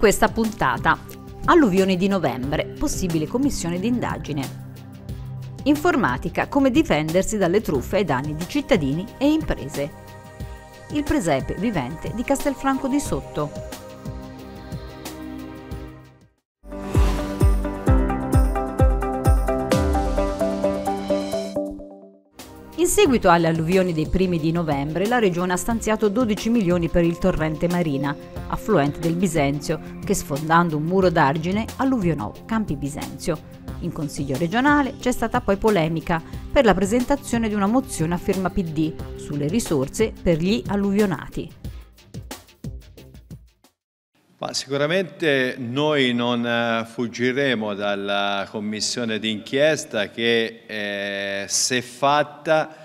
questa puntata. Alluvioni di novembre, possibile commissione d'indagine. Informatica, come difendersi dalle truffe ai danni di cittadini e imprese. Il presepe vivente di Castelfranco di Sotto. Seguito alle alluvioni dei primi di novembre, la Regione ha stanziato 12 milioni per il torrente Marina, affluente del Bisenzio, che sfondando un muro d'argine alluvionò Campi Bisenzio. In Consiglio regionale c'è stata poi polemica per la presentazione di una mozione a firma PD sulle risorse per gli alluvionati. Ma sicuramente noi non eh, fuggiremo dalla commissione d'inchiesta che eh, se fatta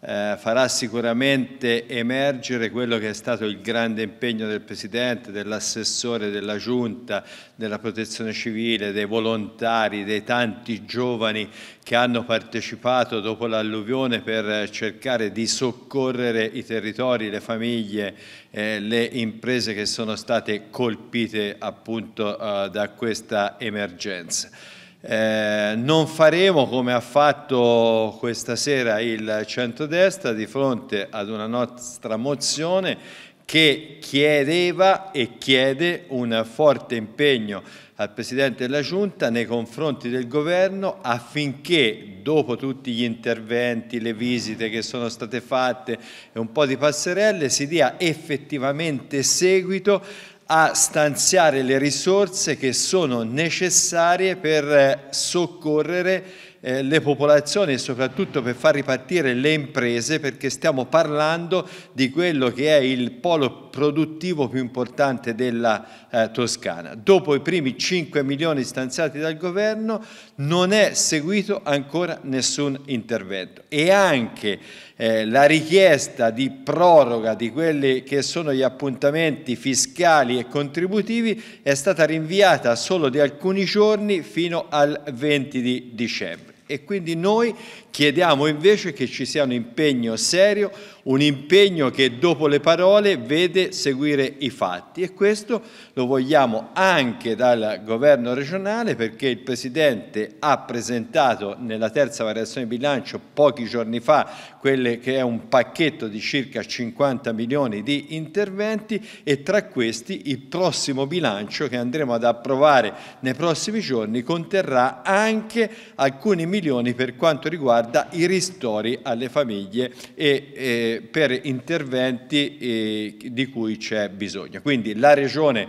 eh, farà sicuramente emergere quello che è stato il grande impegno del Presidente, dell'assessore, della Giunta, della Protezione Civile, dei volontari, dei tanti giovani che hanno partecipato dopo l'alluvione per cercare di soccorrere i territori, le famiglie, eh, le imprese che sono state colpite appunto eh, da questa emergenza. Eh, non faremo come ha fatto questa sera il centrodestra di fronte ad una nostra mozione che chiedeva e chiede un forte impegno al Presidente della Giunta nei confronti del Governo affinché dopo tutti gli interventi, le visite che sono state fatte e un po' di passerelle si dia effettivamente seguito a stanziare le risorse che sono necessarie per eh, soccorrere eh, le popolazioni e soprattutto per far ripartire le imprese perché stiamo parlando di quello che è il polo produttivo più importante della eh, Toscana. Dopo i primi 5 milioni stanziati dal governo non è seguito ancora nessun intervento. E anche eh, la richiesta di proroga di quelli che sono gli appuntamenti fiscali e contributivi è stata rinviata solo di alcuni giorni fino al 20 di dicembre. E quindi noi chiediamo invece che ci sia un impegno serio, un impegno che dopo le parole vede seguire i fatti. E questo lo vogliamo anche dal governo regionale perché il Presidente ha presentato nella terza variazione di bilancio pochi giorni fa quelle che è un pacchetto di circa 50 milioni di interventi e tra questi il prossimo bilancio che andremo ad approvare nei prossimi giorni conterrà anche alcuni milioni per quanto riguarda i ristori alle famiglie e, e per interventi eh, di cui c'è bisogno. Quindi la Regione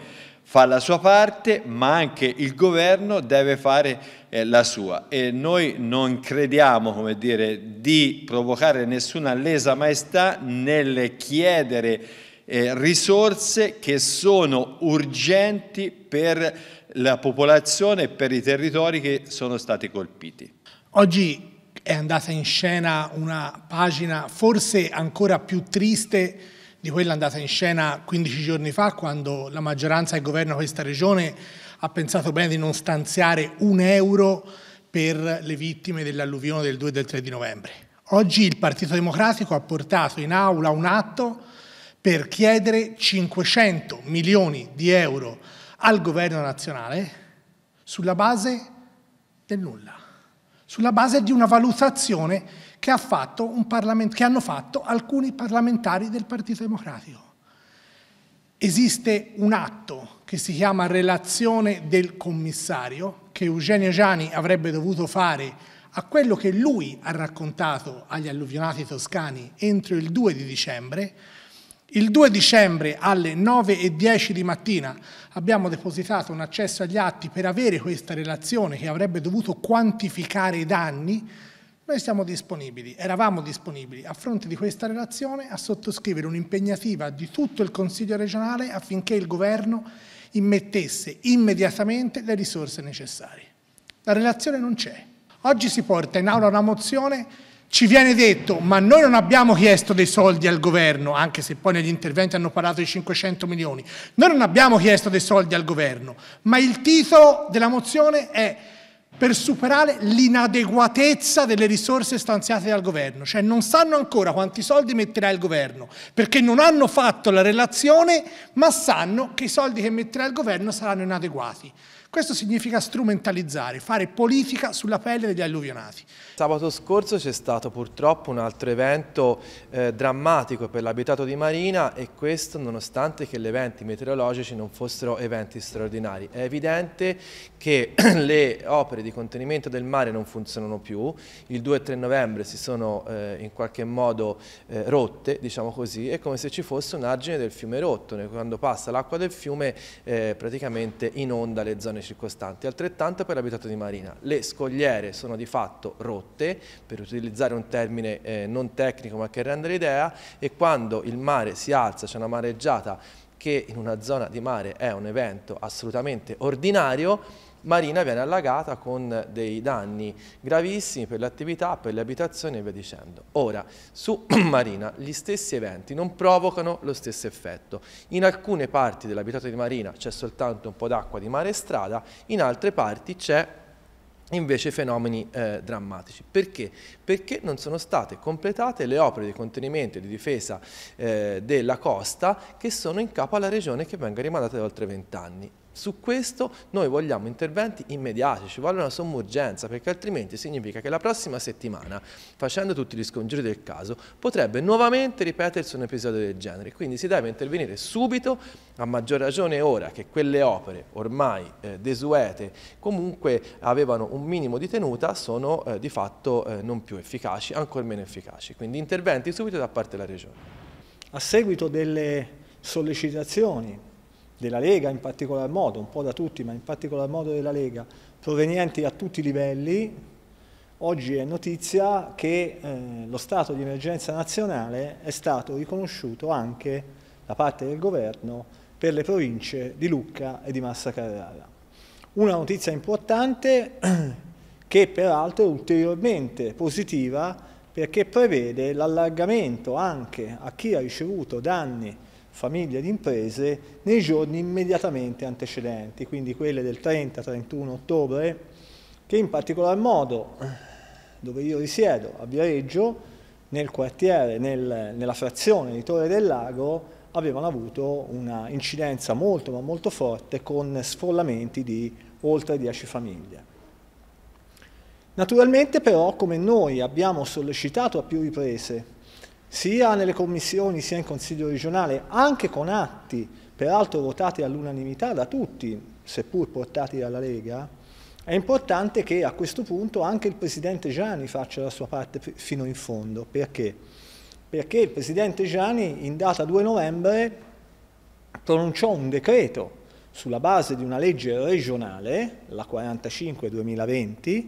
fa la sua parte, ma anche il governo deve fare eh, la sua e noi non crediamo come dire, di provocare nessuna lesa maestà nel chiedere eh, risorse che sono urgenti per la popolazione e per i territori che sono stati colpiti. Oggi è andata in scena una pagina forse ancora più triste di quella andata in scena 15 giorni fa quando la maggioranza e il governo di questa regione ha pensato bene di non stanziare un euro per le vittime dell'alluvione del 2 e del 3 di novembre. Oggi il Partito Democratico ha portato in aula un atto per chiedere 500 milioni di euro al governo nazionale sulla base del nulla sulla base di una valutazione che, ha fatto che hanno fatto alcuni parlamentari del Partito Democratico. Esiste un atto che si chiama relazione del commissario che Eugenio Giani avrebbe dovuto fare a quello che lui ha raccontato agli alluvionati toscani entro il 2 di dicembre, il 2 dicembre alle 9.10 di mattina abbiamo depositato un accesso agli atti per avere questa relazione che avrebbe dovuto quantificare i danni. Noi siamo disponibili, eravamo disponibili a fronte di questa relazione a sottoscrivere un'impegnativa di tutto il Consiglio regionale affinché il Governo immettesse immediatamente le risorse necessarie. La relazione non c'è. Oggi si porta in aula una mozione ci viene detto, ma noi non abbiamo chiesto dei soldi al governo, anche se poi negli interventi hanno parlato di 500 milioni, noi non abbiamo chiesto dei soldi al governo, ma il titolo della mozione è per superare l'inadeguatezza delle risorse stanziate dal governo, cioè non sanno ancora quanti soldi metterà il governo, perché non hanno fatto la relazione, ma sanno che i soldi che metterà il governo saranno inadeguati. Questo significa strumentalizzare, fare politica sulla pelle degli alluvionati. Sabato scorso c'è stato purtroppo un altro evento eh, drammatico per l'abitato di Marina e questo nonostante che gli eventi meteorologici non fossero eventi straordinari. È evidente che le opere di contenimento del mare non funzionano più, il 2 e 3 novembre si sono eh, in qualche modo eh, rotte, diciamo così, è come se ci fosse un argine del fiume rotto, quando passa l'acqua del fiume eh, praticamente inonda le zone circostanti, altrettanto per l'abitato di Marina. Le scogliere sono di fatto rotte per utilizzare un termine eh, non tecnico ma che rende l'idea, e quando il mare si alza, c'è una mareggiata che in una zona di mare è un evento assolutamente ordinario, Marina viene allagata con dei danni gravissimi per le attività, per le abitazioni e via dicendo. Ora, su Marina gli stessi eventi non provocano lo stesso effetto. In alcune parti dell'abitato di Marina c'è soltanto un po' d'acqua di mare e strada, in altre parti c'è invece fenomeni eh, drammatici. Perché? Perché non sono state completate le opere di contenimento e di difesa eh, della costa che sono in capo alla regione che vengono rimandate da oltre vent'anni. Su questo noi vogliamo interventi immediati, ci vuole una somma urgenza perché altrimenti significa che la prossima settimana, facendo tutti gli scongiuri del caso, potrebbe nuovamente ripetersi un episodio del genere. Quindi si deve intervenire subito, a maggior ragione ora che quelle opere ormai eh, desuete comunque avevano un minimo di tenuta, sono eh, di fatto eh, non più efficaci, ancora meno efficaci. Quindi interventi subito da parte della Regione. A seguito delle sollecitazioni della Lega in particolar modo, un po' da tutti, ma in particolar modo della Lega, provenienti a tutti i livelli, oggi è notizia che eh, lo stato di emergenza nazionale è stato riconosciuto anche da parte del governo per le province di Lucca e di Massa Carrara. Una notizia importante che peraltro è ulteriormente positiva perché prevede l'allargamento anche a chi ha ricevuto danni famiglie ed imprese nei giorni immediatamente antecedenti, quindi quelle del 30-31 ottobre, che in particolar modo, dove io risiedo, a Viareggio, nel quartiere, nel, nella frazione di Torre del Lago, avevano avuto una incidenza molto ma molto forte con sfollamenti di oltre 10 famiglie. Naturalmente però, come noi abbiamo sollecitato a più riprese sia nelle commissioni sia in Consiglio regionale, anche con atti peraltro votati all'unanimità da tutti, seppur portati dalla Lega, è importante che a questo punto anche il Presidente Gianni faccia la sua parte fino in fondo. Perché? Perché il Presidente Gianni in data 2 novembre pronunciò un decreto sulla base di una legge regionale, la 45-2020,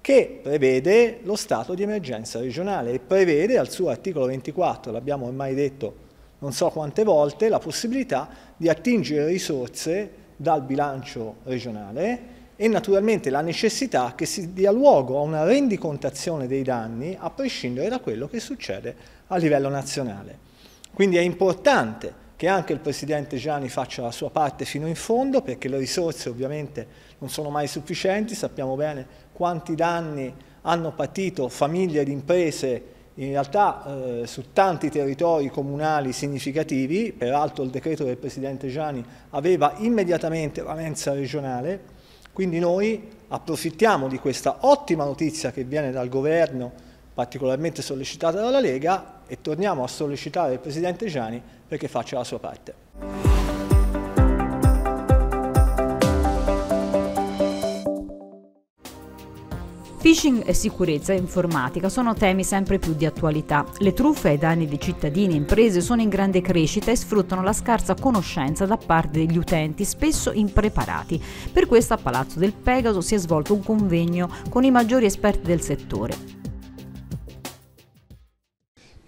che prevede lo stato di emergenza regionale e prevede al suo articolo 24, l'abbiamo ormai detto non so quante volte, la possibilità di attingere risorse dal bilancio regionale e naturalmente la necessità che si dia luogo a una rendicontazione dei danni a prescindere da quello che succede a livello nazionale. Quindi è importante che anche il Presidente Gianni faccia la sua parte fino in fondo perché le risorse ovviamente non sono mai sufficienti, sappiamo bene quanti danni hanno patito famiglie ed imprese in realtà eh, su tanti territori comunali significativi, peraltro il decreto del Presidente Gianni aveva immediatamente valenza regionale, quindi noi approfittiamo di questa ottima notizia che viene dal Governo, particolarmente sollecitata dalla Lega, e torniamo a sollecitare il Presidente Gianni perché faccia la sua parte. Phishing e sicurezza informatica sono temi sempre più di attualità. Le truffe ai danni di cittadini e imprese sono in grande crescita e sfruttano la scarsa conoscenza da parte degli utenti, spesso impreparati. Per questo a Palazzo del Pegaso si è svolto un convegno con i maggiori esperti del settore.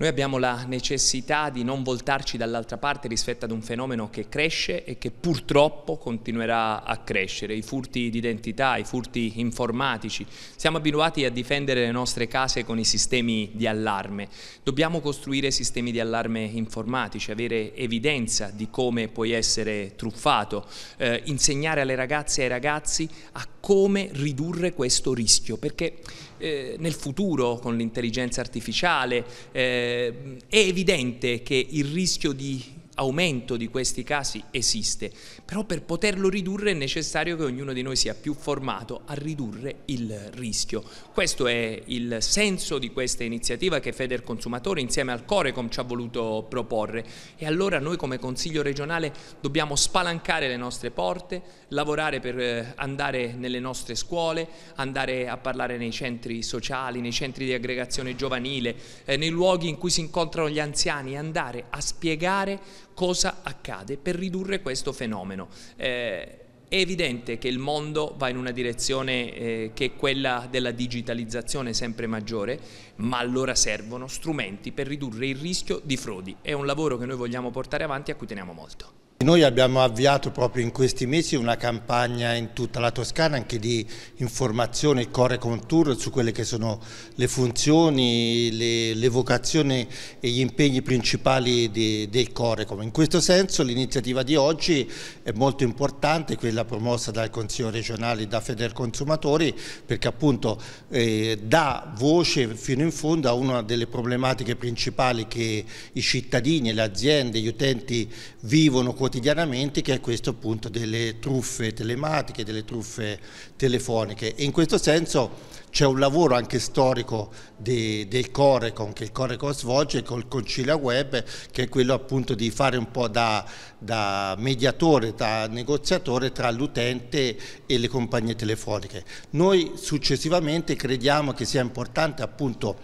Noi abbiamo la necessità di non voltarci dall'altra parte rispetto ad un fenomeno che cresce e che purtroppo continuerà a crescere, i furti di identità, i furti informatici. Siamo abituati a difendere le nostre case con i sistemi di allarme, dobbiamo costruire sistemi di allarme informatici, avere evidenza di come puoi essere truffato, eh, insegnare alle ragazze e ai ragazzi a come ridurre questo rischio, perché eh, nel futuro con l'intelligenza artificiale eh, è evidente che il rischio di aumento di questi casi esiste, però per poterlo ridurre è necessario che ognuno di noi sia più formato a ridurre il rischio. Questo è il senso di questa iniziativa che Feder Consumatore insieme al Corecom ci ha voluto proporre e allora noi come Consiglio regionale dobbiamo spalancare le nostre porte, lavorare per eh, andare nelle nostre scuole, andare a parlare nei centri sociali, nei centri di aggregazione giovanile, eh, nei luoghi in cui si incontrano gli anziani, andare a spiegare cosa accade per ridurre questo fenomeno. Eh, è evidente che il mondo va in una direzione eh, che è quella della digitalizzazione sempre maggiore, ma allora servono strumenti per ridurre il rischio di frodi. È un lavoro che noi vogliamo portare avanti e a cui teniamo molto. Noi abbiamo avviato proprio in questi mesi una campagna in tutta la Toscana anche di informazione, core contour su quelle che sono le funzioni, le, le vocazioni e gli impegni principali di, del Corecom. In questo senso l'iniziativa di oggi è molto importante, quella promossa dal Consiglio regionale da Feder Consumatori perché appunto eh, dà voce fino in fondo a una delle problematiche principali che i cittadini, le aziende, gli utenti vivono quotidianamente quotidianamente che è questo appunto delle truffe telematiche, delle truffe telefoniche e in questo senso c'è un lavoro anche storico de, del Corecon che il Corecon svolge col Concilia Web che è quello appunto di fare un po' da, da mediatore, da negoziatore tra l'utente e le compagnie telefoniche. Noi successivamente crediamo che sia importante appunto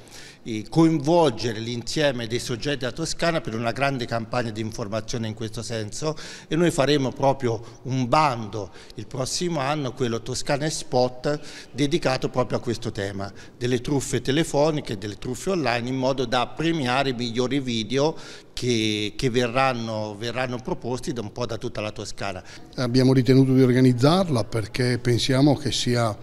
coinvolgere l'insieme dei soggetti della Toscana per una grande campagna di informazione in questo senso e noi faremo proprio un bando il prossimo anno, quello Toscana Spot, dedicato proprio a questo tema, delle truffe telefoniche, delle truffe online, in modo da premiare i migliori video che, che verranno, verranno, proposti da un po' da tutta la Toscana. Abbiamo ritenuto di organizzarla perché pensiamo che sia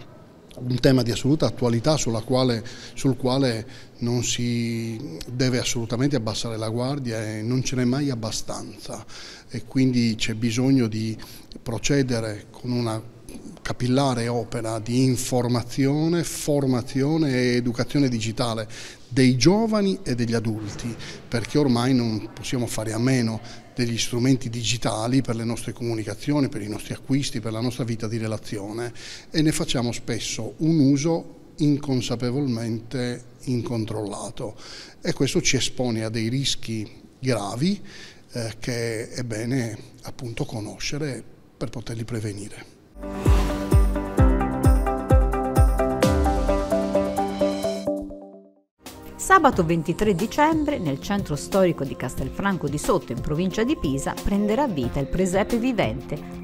un tema di assoluta attualità quale, sul quale non si deve assolutamente abbassare la guardia e non ce n'è mai abbastanza. E quindi c'è bisogno di procedere con una capillare opera di informazione, formazione e educazione digitale dei giovani e degli adulti, perché ormai non possiamo fare a meno degli strumenti digitali per le nostre comunicazioni, per i nostri acquisti, per la nostra vita di relazione e ne facciamo spesso un uso inconsapevolmente incontrollato e questo ci espone a dei rischi gravi eh, che è bene appunto conoscere per poterli prevenire. Sabato 23 dicembre, nel centro storico di Castelfranco di Sotto, in provincia di Pisa, prenderà vita il presepe vivente,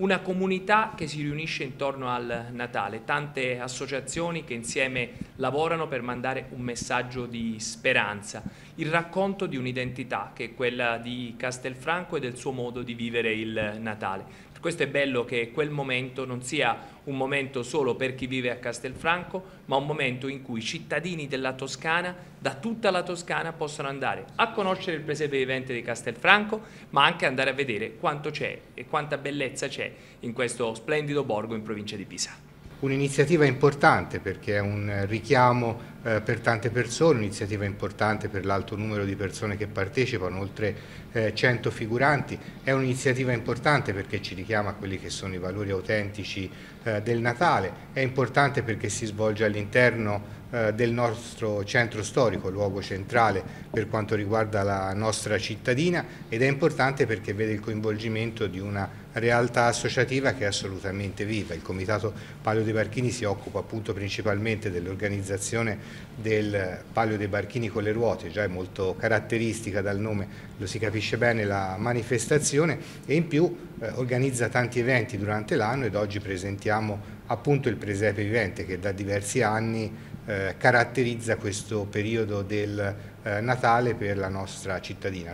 una comunità che si riunisce intorno al Natale, tante associazioni che insieme lavorano per mandare un messaggio di speranza, il racconto di un'identità che è quella di Castelfranco e del suo modo di vivere il Natale. Questo è bello che quel momento non sia un momento solo per chi vive a Castelfranco, ma un momento in cui i cittadini della Toscana, da tutta la Toscana, possono andare a conoscere il presepe vivente di Castelfranco, ma anche andare a vedere quanto c'è e quanta bellezza c'è in questo splendido borgo in provincia di Pisa. Un'iniziativa importante perché è un richiamo eh, per tante persone, un'iniziativa importante per l'alto numero di persone che partecipano, oltre eh, 100 figuranti, è un'iniziativa importante perché ci richiama a quelli che sono i valori autentici eh, del Natale, è importante perché si svolge all'interno eh, del nostro centro storico, luogo centrale per quanto riguarda la nostra cittadina ed è importante perché vede il coinvolgimento di una realtà associativa che è assolutamente viva. Il Comitato Palio dei Barchini si occupa appunto principalmente dell'organizzazione del Palio dei Barchini con le ruote, già è molto caratteristica dal nome, lo si capisce bene la manifestazione e in più eh, organizza tanti eventi durante l'anno ed oggi presentiamo appunto il presepe vivente che da diversi anni eh, caratterizza questo periodo del eh, Natale per la nostra cittadina.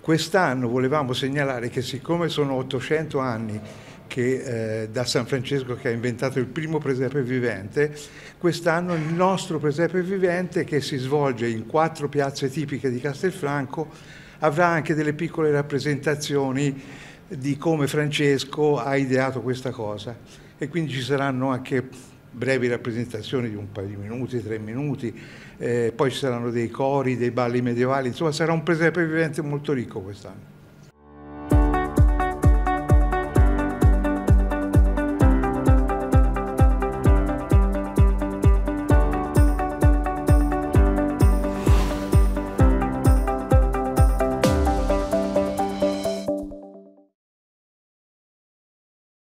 Quest'anno volevamo segnalare che siccome sono 800 anni che, eh, da San Francesco che ha inventato il primo presepe vivente, quest'anno il nostro presepe vivente che si svolge in quattro piazze tipiche di Castelfranco avrà anche delle piccole rappresentazioni di come Francesco ha ideato questa cosa e quindi ci saranno anche brevi rappresentazioni di un paio di minuti, tre minuti, eh, poi ci saranno dei cori, dei balli medievali, insomma sarà un presepe vivente molto ricco quest'anno.